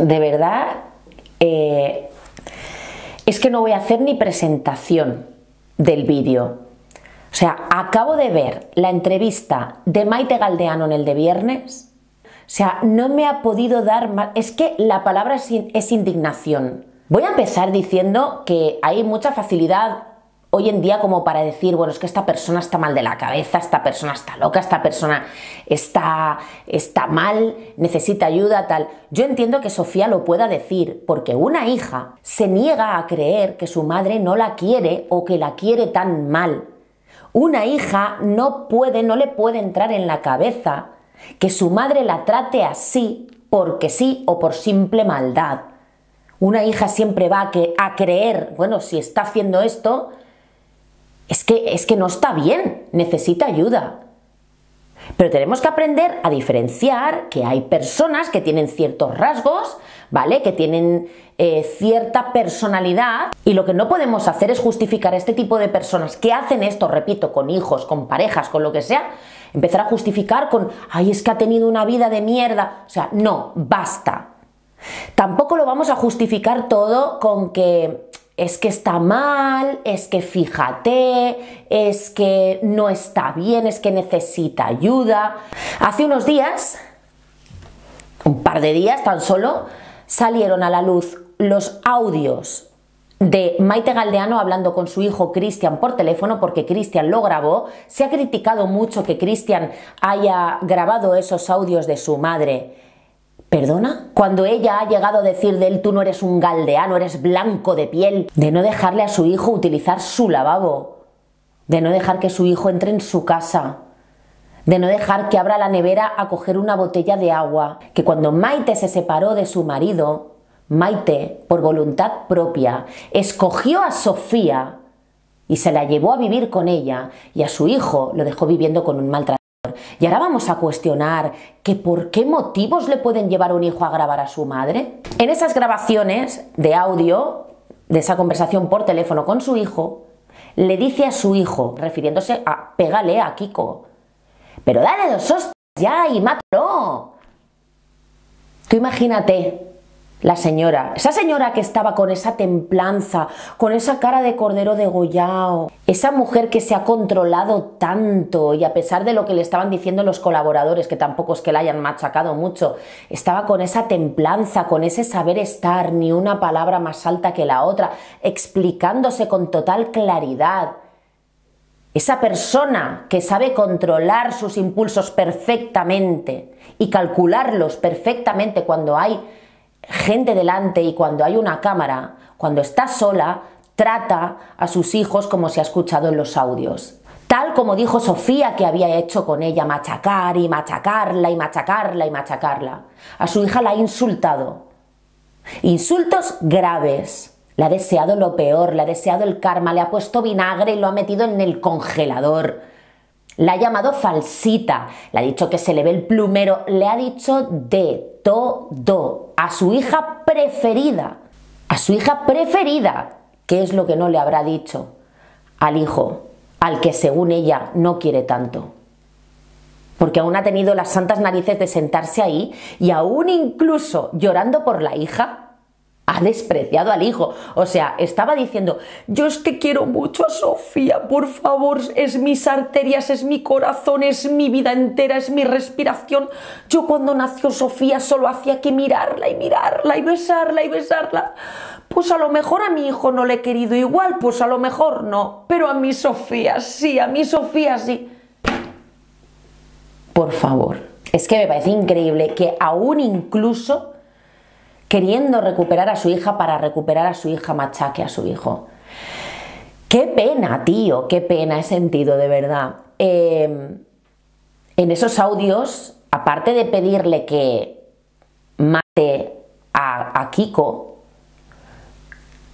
de verdad, eh, es que no voy a hacer ni presentación del vídeo. O sea, acabo de ver la entrevista de Maite Galdeano en el de viernes. O sea, no me ha podido dar más. Es que la palabra es indignación. Voy a empezar diciendo que hay mucha facilidad hoy en día como para decir, bueno, es que esta persona está mal de la cabeza, esta persona está loca, esta persona está, está mal, necesita ayuda, tal. Yo entiendo que Sofía lo pueda decir, porque una hija se niega a creer que su madre no la quiere o que la quiere tan mal. Una hija no puede, no le puede entrar en la cabeza que su madre la trate así porque sí o por simple maldad. Una hija siempre va a, a creer, bueno, si está haciendo esto, es que, es que no está bien, necesita ayuda. Pero tenemos que aprender a diferenciar que hay personas que tienen ciertos rasgos, ¿vale? Que tienen eh, cierta personalidad y lo que no podemos hacer es justificar a este tipo de personas que hacen esto, repito, con hijos, con parejas, con lo que sea, empezar a justificar con, ay, es que ha tenido una vida de mierda. O sea, no, basta. Tampoco lo vamos a justificar todo con que es que está mal, es que fíjate, es que no está bien, es que necesita ayuda. Hace unos días, un par de días tan solo, salieron a la luz los audios de Maite Galdeano hablando con su hijo Cristian por teléfono porque Cristian lo grabó. Se ha criticado mucho que Cristian haya grabado esos audios de su madre ¿Perdona? Cuando ella ha llegado a decir de él tú no eres un galdeano, eres blanco de piel, de no dejarle a su hijo utilizar su lavabo, de no dejar que su hijo entre en su casa, de no dejar que abra la nevera a coger una botella de agua, que cuando Maite se separó de su marido, Maite, por voluntad propia, escogió a Sofía y se la llevó a vivir con ella y a su hijo lo dejó viviendo con un maltratador. Y ahora vamos a cuestionar que por qué motivos le pueden llevar un hijo a grabar a su madre. En esas grabaciones de audio, de esa conversación por teléfono con su hijo, le dice a su hijo, refiriéndose a pégale a Kiko, pero dale dos hostias ya y mátalo. Tú imagínate la señora, esa señora que estaba con esa templanza, con esa cara de cordero degollado, esa mujer que se ha controlado tanto y a pesar de lo que le estaban diciendo los colaboradores, que tampoco es que la hayan machacado mucho, estaba con esa templanza, con ese saber estar, ni una palabra más alta que la otra, explicándose con total claridad. Esa persona que sabe controlar sus impulsos perfectamente y calcularlos perfectamente cuando hay gente delante y cuando hay una cámara, cuando está sola, trata a sus hijos como se ha escuchado en los audios. Tal como dijo Sofía que había hecho con ella, machacar y machacarla y machacarla y machacarla. A su hija la ha insultado. Insultos graves. Le ha deseado lo peor, le ha deseado el karma, le ha puesto vinagre y lo ha metido en el congelador. La ha llamado falsita, le ha dicho que se le ve el plumero, le ha dicho de todo a su hija preferida, a su hija preferida, ¿qué es lo que no le habrá dicho al hijo, al que según ella no quiere tanto? Porque aún ha tenido las santas narices de sentarse ahí y aún incluso llorando por la hija, ha despreciado al hijo. O sea, estaba diciendo, yo es que quiero mucho a Sofía, por favor, es mis arterias, es mi corazón, es mi vida entera, es mi respiración. Yo cuando nació Sofía solo hacía que mirarla y mirarla y besarla y besarla. Pues a lo mejor a mi hijo no le he querido igual, pues a lo mejor no, pero a mi Sofía sí, a mi Sofía sí. Por favor, es que me parece increíble que aún incluso queriendo recuperar a su hija para recuperar a su hija machaque a su hijo. Qué pena, tío, qué pena he sentido, de verdad. Em, en esos audios, aparte de pedirle que mate a, a Kiko,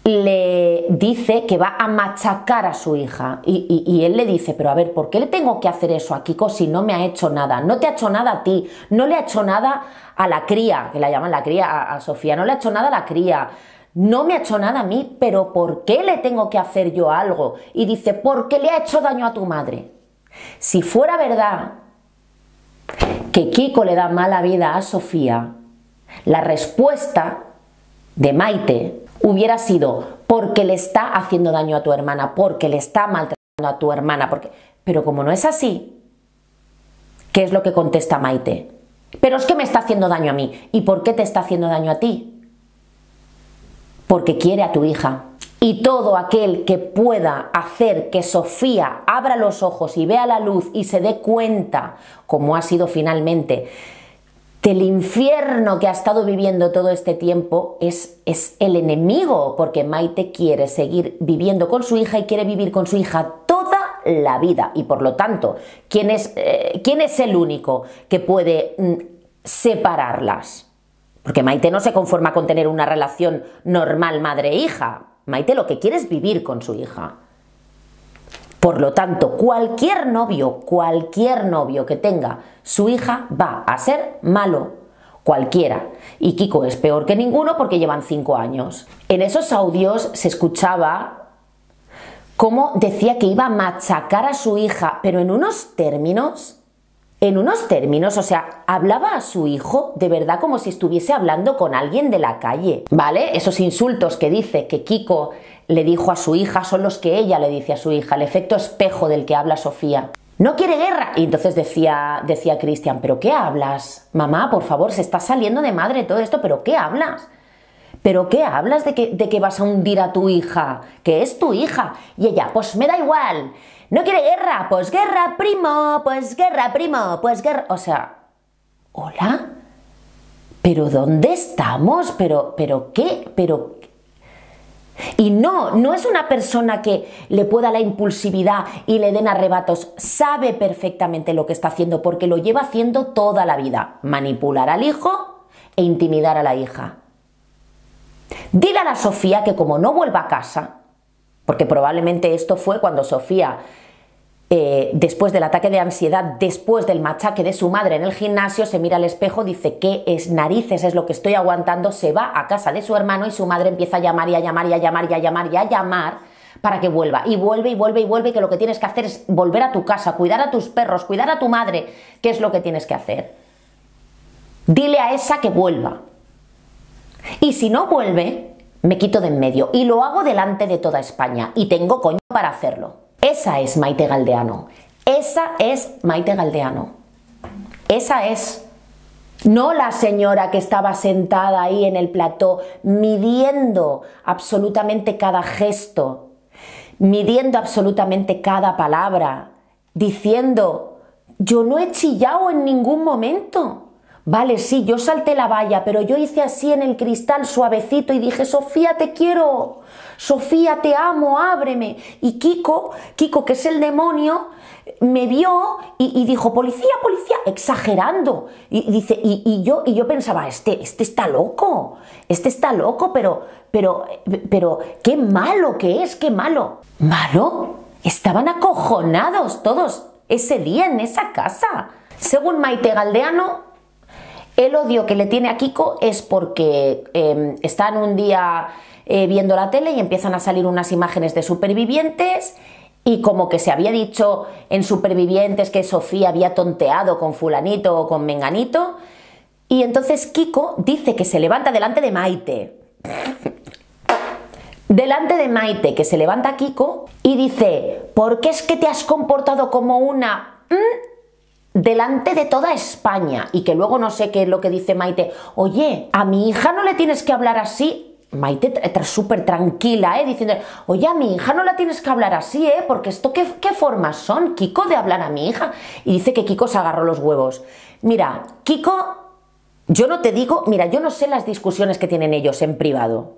le dice que va a machacar a su hija y, él le dice, pero a ver, ¿por qué le tengo que hacer eso a Kiko si no me ha hecho nada? No te ha hecho nada a ti, no le ha hecho nada a la cría, que la llaman la cría a, Sofía, no le ha hecho nada a la cría, no me ha hecho nada a mí, pero ¿por qué le tengo que hacer yo algo? Y dice, porque le ha hecho daño a tu madre. Si fuera verdad que Kiko le da mala vida a Sofía, La respuesta de Maite hubiera sido porque le está haciendo daño a tu hermana, porque le está maltratando a tu hermana, porque... Pero como no es así, ¿qué es lo que contesta Maite? Pero es que me está haciendo daño a mí. ¿Y por qué te está haciendo daño a ti? Porque quiere a tu hija. Y todo aquel que pueda hacer que Sofía abra los ojos y vea la luz y se dé cuenta, como ha sido finalmente, del infierno que ha estado viviendo todo este tiempo, es, es el enemigo, porque Maite quiere seguir viviendo con su hija y quiere vivir con su hija toda la vida. Y por lo tanto, ¿quién es, eh, ¿quién es el único que puede mm, separarlas? Porque Maite no se conforma con tener una relación normal madre-hija. Maite lo que quiere es vivir con su hija. Por lo tanto, cualquier novio, cualquier novio que tenga su hija va a ser malo. Cualquiera. Y Kiko es peor que ninguno porque llevan cinco años. En esos audios se escuchaba cómo decía que iba a machacar a su hija, pero en unos términos en unos términos, o sea, hablaba a su hijo de verdad como si estuviese hablando con alguien de la calle, ¿vale? Esos insultos que dice que Kiko le dijo a su hija son los que ella le dice a su hija, el efecto espejo del que habla Sofía. No quiere guerra. Y entonces decía, decía Cristian, ¿pero qué hablas? Mamá, por favor, se está saliendo de madre todo esto, ¿pero qué hablas? ¿Pero qué hablas de que, de que vas a hundir a tu hija? Que es tu hija. Y ella, pues me da igual. No quiere guerra, pues guerra, primo, pues guerra, primo, pues guerra. O sea, ¿hola? ¿Pero dónde estamos? ¿Pero, pero qué? ¿Pero y no, no es una persona que le pueda la impulsividad y le den arrebatos. Sabe perfectamente lo que está haciendo porque lo lleva haciendo toda la vida. Manipular al hijo e intimidar a la hija. Dile a la Sofía que como no vuelva a casa, porque probablemente esto fue cuando Sofía, eh, después del ataque de ansiedad, después del machaque de su madre en el gimnasio, se mira al espejo, dice que es narices, es lo que estoy aguantando, se va a casa de su hermano y su madre empieza a llamar y a llamar y a llamar y a llamar y a llamar para que vuelva. Y vuelve y vuelve y vuelve que lo que tienes que hacer es volver a tu casa, cuidar a tus perros, cuidar a tu madre. ¿Qué es lo que tienes que hacer? Dile a esa que vuelva. Y si no vuelve, me quito de en medio y lo hago delante de toda España y tengo coño para hacerlo. Esa es Maite Galdeano. Esa es Maite Galdeano. Esa es. No la señora que estaba sentada ahí en el plató midiendo absolutamente cada gesto, midiendo absolutamente cada palabra, diciendo, yo no he chillado en ningún momento. Vale, sí, yo salté la valla, pero yo hice así en el cristal suavecito y dije, Sofía, te quiero, Sofía, te amo, ábreme. Y Kiko, Kiko, que es el demonio, me vio y, dijo, policía, policía, exagerando. Y, dice, y, yo, y yo pensaba, este, este está loco, este está loco, pero, pero, pero, qué malo que es, qué malo. ¿Malo? Estaban acojonados todos ese día en esa casa. Según Maite Galdeano, el odio que le tiene a Kiko es porque em, están un día eh, viendo la tele y empiezan a salir unas imágenes de supervivientes y como que se había dicho en supervivientes que Sofía había tonteado con fulanito o con menganito y entonces Kiko dice que se levanta delante de Maite. delante de Maite, que se levanta Kiko y dice, ¿por qué es que te has comportado como una delante de toda España y que luego no sé qué es lo que dice Maite, oye, a mi hija no le tienes que hablar así. Maite súper tranquila, ¿eh? diciendo, oye, a mi hija no la tienes que hablar así, ¿eh? Porque esto, ¿qué, ¿qué formas son, Kiko, de hablar a mi hija? Y dice que Kiko se agarró los huevos. Mira, Kiko, yo no te digo, mira, yo no sé las discusiones que tienen ellos en privado.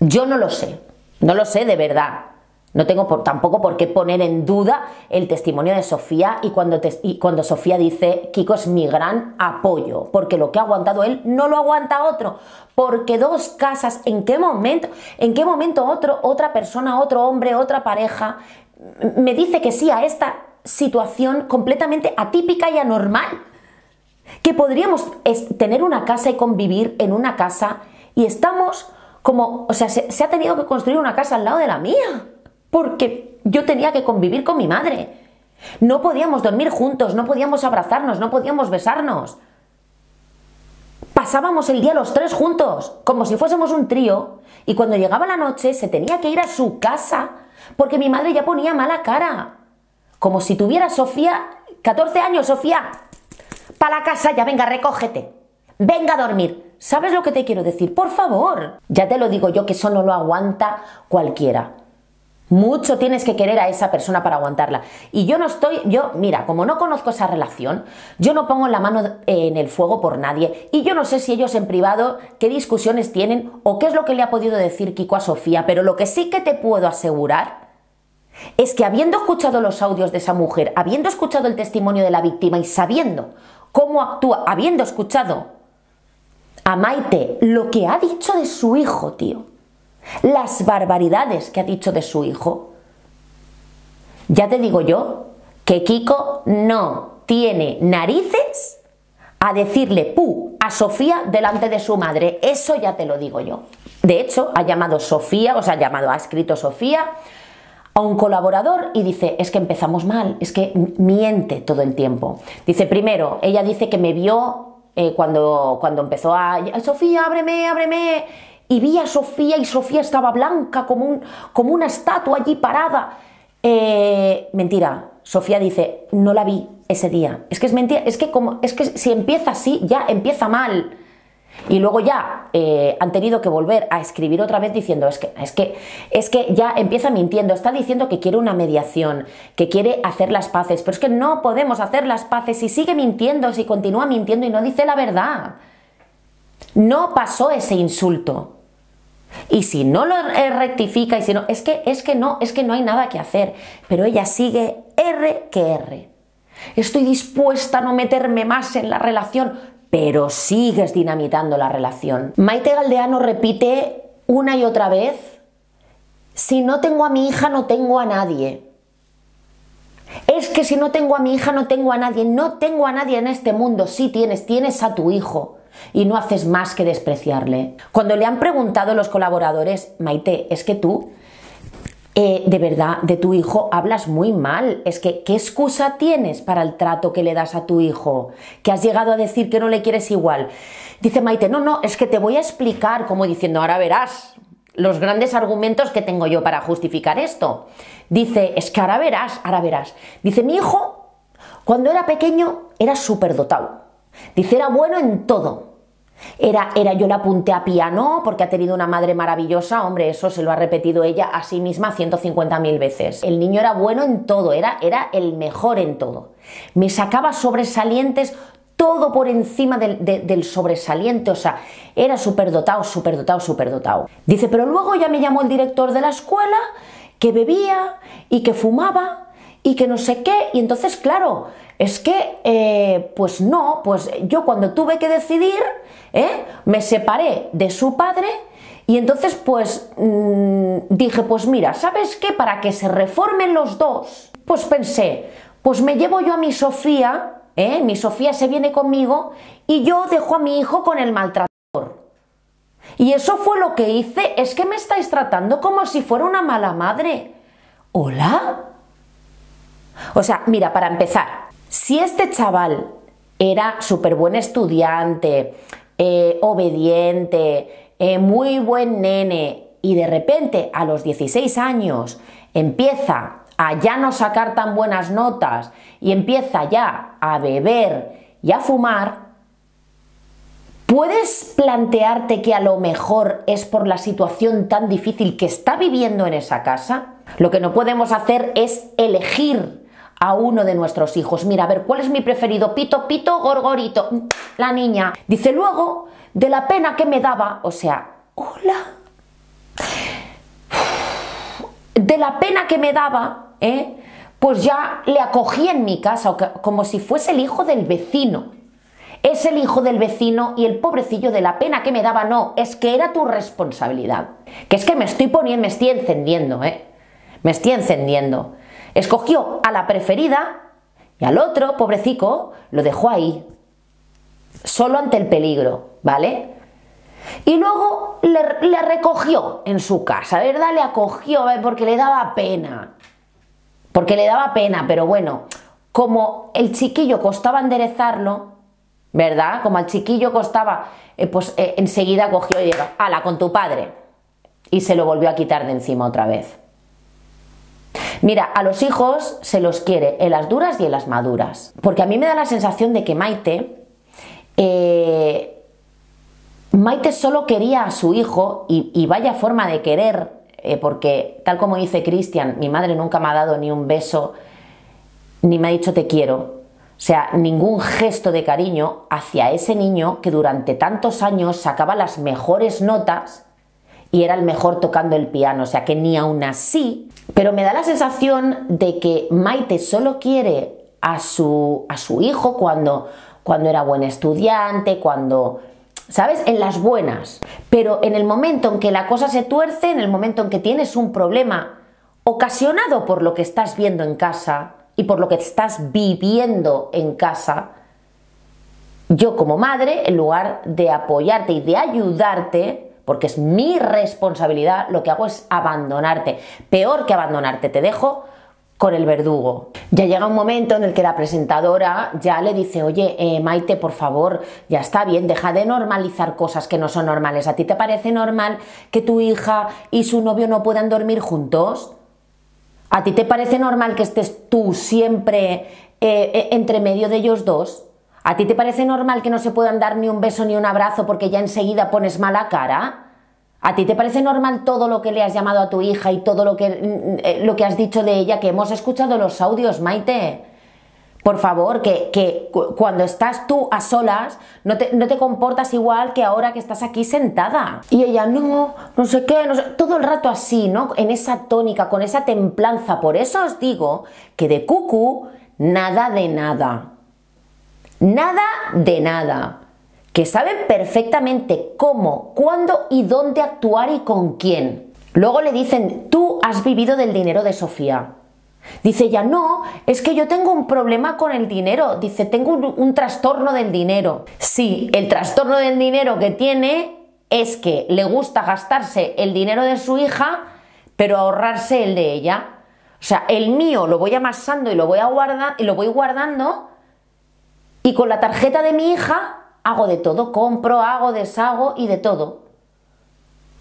Yo no lo sé, no lo sé de verdad. No tengo tampoco por qué poner en duda el testimonio de Sofía y cuando, y cuando Sofía dice, Kiko es mi gran apoyo, porque lo que ha aguantado él no lo aguanta otro, porque dos casas, ¿en qué momento? ¿En qué momento otro, otra persona, otro hombre, otra pareja me dice que sí a esta situación completamente atípica y anormal? Que podríamos tener una casa y convivir en una casa y estamos como, o sea, se ha tenido que construir una casa al lado de la mía porque yo tenía que convivir con mi madre. No podíamos dormir juntos, no podíamos abrazarnos, no podíamos besarnos. pasábamos el día los tres juntos, como si fuésemos un trío, y cuando llegaba la noche se tenía que ir a su casa, porque mi madre ya ponía mala cara. Como si tuviera Sofía, 14 años, Sofía, para la casa, ya venga, recógete. Venga a dormir. ¿Sabes lo que te quiero decir? Por favor. Ya te lo digo yo que eso no lo aguanta cualquiera. Mucho tienes que querer a esa persona para aguantarla. Y yo no estoy, yo, mira, como no conozco esa relación, yo no pongo la mano en el fuego por nadie. Y yo no sé si ellos en privado qué discusiones tienen o qué es lo que le ha podido decir Kiko a Sofía, pero lo que sí que te puedo asegurar es que habiendo escuchado los audios de esa mujer, habiendo escuchado el testimonio de la víctima y sabiendo cómo actúa, habiendo escuchado a Maite lo que ha dicho de su hijo, tío las barbaridades que ha dicho de su hijo. Ya te digo yo que Kiko no tiene narices a decirle pu a Sofía delante de su madre. Eso ya te lo digo yo. De hecho, ha llamado Sofía, o sea, ha llamado, ha escrito Sofía a un colaborador y dice, es que empezamos mal, es que miente todo el tiempo. Dice, primero, ella dice que me vio eh, cuando, cuando empezó a, Sofía, ábreme, ábreme, y vi a Sofía y Sofía estaba blanca como, un, como una estatua allí parada. Eh, mentira, Sofía dice, no la vi ese día. Es que es mentira, es que, como, es que si empieza así, ya empieza mal. Y luego ya eh, han tenido que volver a escribir otra vez diciendo, es que, es, que, es que ya empieza mintiendo, está diciendo que quiere una mediación, que quiere hacer las paces, pero es que no podemos hacer las paces si sigue mintiendo, si continúa mintiendo y no dice la verdad. No pasó ese insulto. Y si no lo rectifica y si no, es que es que no, es que no hay nada que hacer, pero ella sigue R que R. Estoy dispuesta a no meterme más en la relación, pero sigues dinamitando la relación. Maite Galdeano repite una y otra vez, si no tengo a mi hija no tengo a nadie. Es que si no tengo a mi hija no tengo a nadie, no tengo a nadie en este mundo, sí tienes, tienes a tu hijo y no haces más que despreciarle. Cuando le han preguntado los colaboradores, Maite, es que tú eh, de verdad, de tu hijo hablas muy mal. Es que, ¿qué excusa tienes para el trato que le das a tu hijo? Que has llegado a decir que no le quieres igual. Dice Maite, no, no, es que te voy a explicar, como diciendo, ahora verás los grandes argumentos que tengo yo para justificar esto. Dice, es que ahora verás, ahora verás. Dice, mi hijo, cuando era pequeño, era súper dotado. Dice, era bueno en todo. Era, era, yo la apunté a piano porque ha tenido una madre maravillosa, hombre, eso se lo ha repetido ella a sí misma 150.000 veces. El niño era bueno en todo, era, era el mejor en todo. Me sacaba sobresalientes todo por encima del, del sobresaliente, o sea, era superdotado, superdotado, superdotado. Dice, pero luego ya me llamó el director de la escuela que bebía y que fumaba y que no sé qué, y entonces, claro, es que, eh, pues no, pues yo cuando tuve que decidir, ¿eh? me separé de su padre y entonces pues mm, dije, pues mira, ¿sabes qué? Para que se reformen los dos, pues pensé, pues me llevo yo a mi Sofía, ¿eh? mi Sofía se viene conmigo y yo dejo a mi hijo con el maltratador. Y eso fue lo que hice, es que me estáis tratando como si fuera una mala madre. ¿Hola? O sea, mira, para empezar, si este chaval era súper buen estudiante, eh, obediente, eh, muy buen nene, y de repente a los 16 años empieza a ya no sacar tan buenas notas y empieza ya a beber y a fumar, ¿puedes plantearte que a lo mejor es por la situación tan difícil que está viviendo en esa casa? Lo que no podemos hacer es elegir a uno de nuestros hijos. Mira, a ver, ¿cuál es mi preferido? Pito, pito, gorgorito. La niña. Dice luego, de la pena que me daba, o sea, hola. De la pena que me daba, ¿eh? pues ya le acogí en mi casa, como si fuese el hijo del vecino. Es el hijo del vecino y el pobrecillo de la pena que me daba, no, es que era tu responsabilidad. Que es que me estoy poniendo, me estoy encendiendo, ¿eh? Me estoy encendiendo. Escogió a la preferida y al otro, pobrecico, lo dejó ahí, solo ante el peligro, ¿vale? Y luego le, recogió en su casa, ¿verdad? Le acogió porque le daba pena. Porque le daba pena, pero bueno, como el chiquillo costaba enderezarlo, ¿verdad? Como al chiquillo costaba, eh, pues eh, enseguida cogió y dijo, ala, con tu padre. Y se lo volvió a quitar de encima otra vez. Mira, a los hijos se los quiere en las duras y en las maduras. Porque a mí me da la sensación de que Maite, eh, Maite solo quería a su hijo y, vaya forma de querer, eh, porque tal como dice Cristian, mi madre nunca me ha dado ni un beso, ni me ha dicho te quiero. O sea, ningún gesto de cariño hacia ese niño que durante tantos años sacaba las mejores notas y era el mejor tocando el piano. O sea, que ni aún así pero me da la sensación de que Maite solo quiere a su, a su hijo cuando, cuando era buen estudiante, cuando, ¿sabes? En las buenas. Pero en el momento en que la cosa se tuerce, en el momento en que tienes un problema ocasionado por lo que estás viendo en casa y por lo que estás viviendo en casa, yo como madre, en lugar de apoyarte y de ayudarte, porque es mi responsabilidad, lo que hago es abandonarte. Peor que abandonarte, te dejo con el verdugo. Ya llega un momento en el que la presentadora ya le dice, oye, eh, Maite, por favor, ya está bien, deja de normalizar cosas que no son normales. ¿A ti te parece normal que tu hija y su novio no puedan dormir juntos? ¿A ti te parece normal que estés tú siempre eh, eh, entre medio de ellos dos? ¿A ti te parece normal que no se puedan dar ni un beso ni un abrazo porque ya enseguida pones mala cara? ¿A ti te parece normal todo lo que le has llamado a tu hija y todo lo que, mm, eh, lo que has dicho de ella? Que hemos escuchado los audios, Maite. Por favor, que, cuando estás tú a solas no te, no te, comportas igual que ahora que estás aquí sentada. Y ella, no, no sé qué, no sé, todo el rato así, ¿no? En esa tónica, con esa templanza. Por eso os digo que de cucu, nada de nada. Nada de nada. Que saben perfectamente cómo, cuándo y dónde actuar y con quién. Luego le dicen, tú has vivido del dinero de Sofía. Dice ya, no, es que yo tengo un problema con el dinero. Dice, tengo un, trastorno del dinero. Sí, el trastorno del dinero que tiene es que le gusta gastarse el dinero de su hija, pero ahorrarse el de ella. O sea, el mío lo voy amasando y lo voy, a y lo voy guardando y con la tarjeta de mi hija hago de todo, compro, hago, deshago y de todo.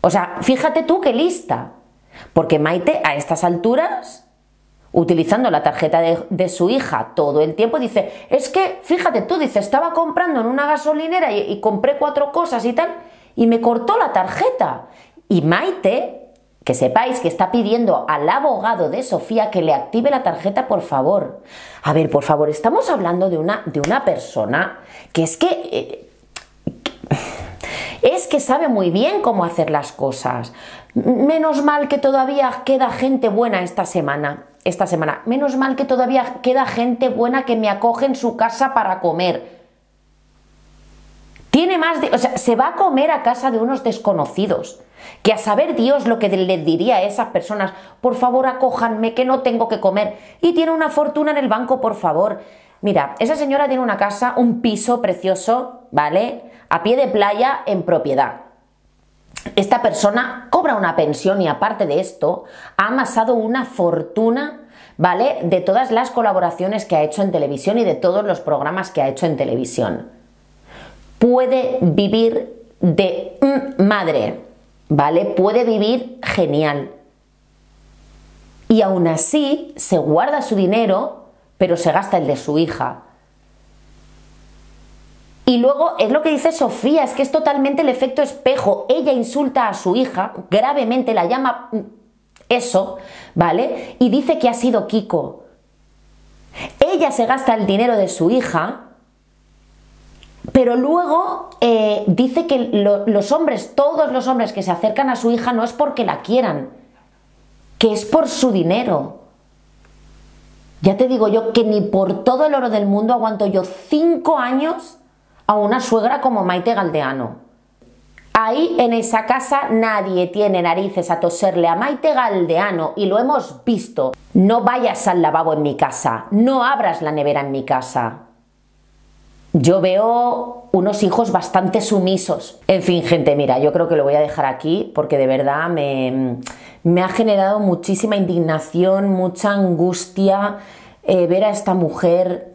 O sea, fíjate tú qué lista. Porque Maite a estas alturas, utilizando la tarjeta de, su hija todo el tiempo, dice, es que, fíjate tú, dice, estaba comprando en una gasolinera y, y compré cuatro cosas y tal, y me cortó la tarjeta. Y Maite que sepáis que está pidiendo al abogado de Sofía que le active la tarjeta, por favor. A ver, por favor, estamos hablando de una, de una persona que es que... Eh, es que sabe muy bien cómo hacer las cosas. Menos mal que todavía queda gente buena esta semana. Esta semana. Menos mal que todavía queda gente buena que me acoge en su casa para comer. Tiene más de. O sea, se va a comer a casa de unos desconocidos que a saber Dios lo que le diría a esas personas, por favor acójanme que no tengo que comer y tiene una fortuna en el banco, por favor. Mira, esa señora tiene una casa, un piso precioso, ¿vale? A pie de playa en propiedad. Esta persona cobra una pensión y aparte de esto ha amasado una fortuna, ¿vale? De todas las colaboraciones que ha hecho en televisión y de todos los programas que ha hecho en televisión. Puede vivir de madre, ¿vale? Puede vivir genial. Y aún así se guarda su dinero, pero se gasta el de su hija. Y luego es lo que dice Sofía, es que es totalmente el efecto espejo. Ella insulta a su hija, gravemente la llama eso, ¿vale? Y dice que ha sido Kiko. Ella se gasta el dinero de su hija pero luego eh, dice que los hombres, todos los hombres que se acercan a su hija no es porque la quieran, que es por su dinero. Ya te digo yo que ni por todo el oro del mundo aguanto yo cinco años a una suegra como Maite Galdeano. Ahí en esa casa nadie tiene narices a toserle a Maite Galdeano y lo hemos visto. No vayas al lavabo en mi casa, no abras la nevera en mi casa. Yo veo unos hijos bastante sumisos. En fin, gente, mira, yo creo que lo voy a dejar aquí porque de verdad me, ha generado muchísima indignación, mucha angustia eh, ver a esta mujer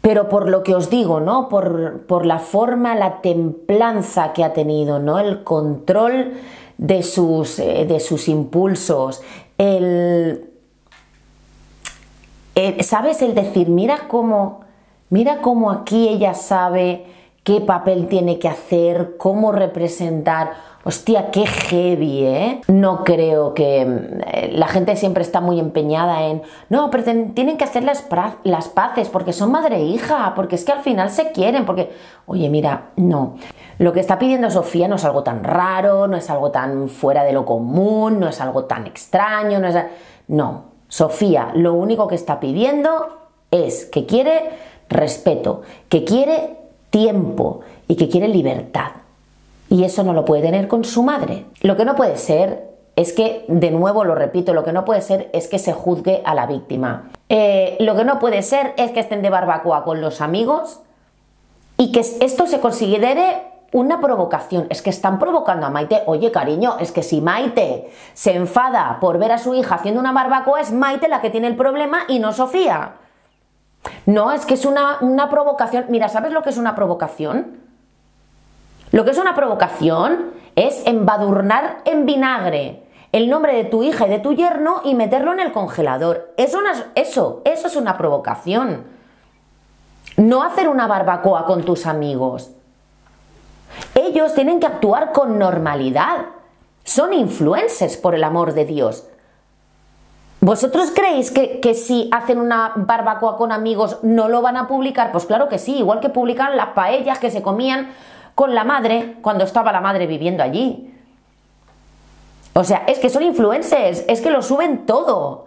pero por lo que os digo, ¿no? Por, la forma, la templanza que ha tenido, ¿no? El control de sus, eh, de sus impulsos, el, ¿sabes? El decir, mira cómo, mira cómo aquí ella sabe qué papel tiene que hacer, cómo representar. Hostia, qué heavy, ¿eh? No creo que eh, la gente siempre está muy empeñada en, no, pero tienen que hacer las, las paces porque son madre e hija, porque es que al final se quieren, porque, oye, mira, no. Lo que está pidiendo Sofía no es algo tan raro, no es algo tan fuera de lo común, no es algo tan extraño, no es... No, Sofía lo único que está pidiendo es que quiere respeto, que quiere tiempo y que quiere libertad. Y eso no lo puede tener con su madre. Lo que no puede ser es que, de nuevo lo repito, lo que no puede ser es que se juzgue a la víctima. Eh, lo que no puede ser es que estén de barbacoa con los amigos y que esto se considere una provocación. Es que están provocando a Maite. Oye, cariño, es que si Maite se enfada por ver a su hija haciendo una barbacoa, es Maite la que tiene el problema y no Sofía. No, es que es una, una provocación. Mira, ¿sabes lo que es una provocación? Lo que es una provocación es embadurnar en vinagre el nombre de tu hija y de tu yerno y meterlo en el congelador. Eso, eso, eso es una provocación. No hacer una barbacoa con tus amigos. Ellos tienen que actuar con normalidad. Son influencers, por el amor de Dios. ¿Vosotros creéis que, que, si hacen una barbacoa con amigos no lo van a publicar? Pues claro que sí, igual que publican las paellas que se comían con la madre cuando estaba la madre viviendo allí. O sea, es que son influencers, es que lo suben todo.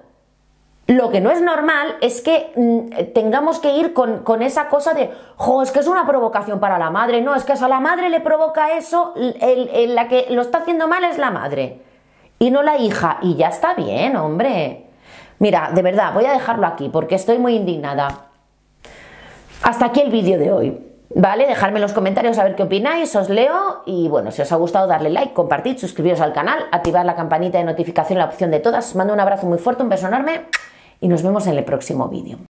Lo que no es normal es que mm, tengamos que ir con, esa cosa de, jo, es que es una provocación para la madre. No, es que a la madre le provoca eso, el, la que lo está haciendo mal es la madre y no la hija. Y ya está bien, hombre. Mira, de verdad, voy a dejarlo aquí porque estoy muy indignada. Hasta aquí el vídeo de hoy. ¿Vale? Dejadme en los comentarios a ver qué opináis, os leo y bueno, si os ha gustado darle like, compartid, suscribiros al canal, activar la campanita de notificación, la opción de todas. Os mando un abrazo muy fuerte, un beso enorme y nos vemos en el próximo vídeo.